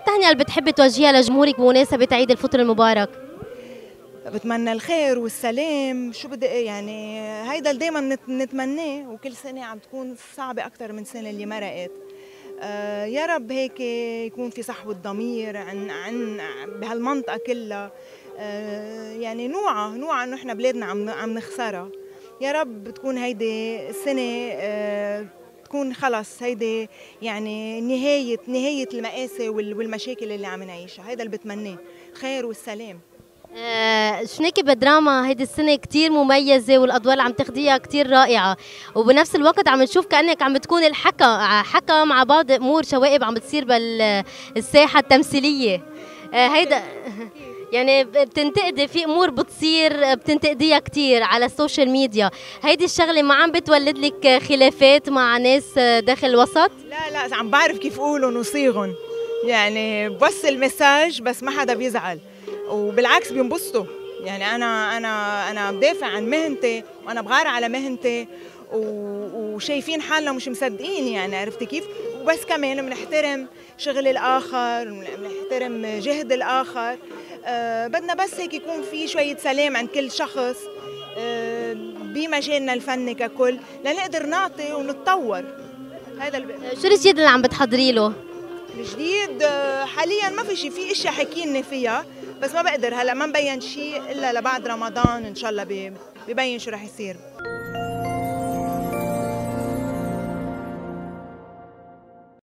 التهنئة اللي بتحبي توجهيها لجمهورك بمناسبة عيد الفطر المبارك؟ بتمنى الخير والسلام. شو بدي يعني هيدا دايما نتمناه وكل سنة عم تكون صعبة أكثر من سنة اللي مرقت. آه يا رب هيك يكون في صحوة ضمير عن عن بهالمنطقة كلها. آه يعني نوعة نوعة انه إحنا بلادنا عم عم نخسرها. يا رب تكون هيدي السنة آه تكون خلص هيدي يعني نهاية نهاية المآسي والمشاكل اللي عم نعيشها. هيدا اللي بتمناه. الخير والسلام. آه شنيكي بالدراما؟ هيدي السنة كتير مميزة والأدوار اللي عم تاخديها كتير رائعة. وبنفس الوقت عم نشوف كأنك عم بتكون الحكى حكى مع بعض أمور شوائب عم بتصير بالساحة التمثيلية. آه هيدا يعني بتنتقدي في أمور بتصير بتنتقديها كثير على ال social media هيدي الشغلة ما عم بتولد لك خلافات مع ناس داخل الوسط لا لا عم بعرف كيف أقولهم وصيغهم. يعني بس المساج بس ما حدا بيزعل. وبالعكس بينبسطوا. يعني أنا أنا أنا بدافع عن مهنتي وأنا بغار على مهنتي وشايفين حالنا مش مصدقين يعني عرفتي كيف؟ وبس كمان بنحترم شغل الآخر بنحترم جهد الآخر. بدنا بس هيك يكون في شوية سلام عند كل شخص أه بمجالنا الفني ككل لنقدر نعطي ونتطور هذا. شو الجديد اللي عم بتحضري له؟ الجديد آه، حاليا ما في شيء في أشياء حكينا فيها بس ما بقدر هلأ ما مبين شيء إلا لبعد رمضان إن شاء الله ببين شو رح يصير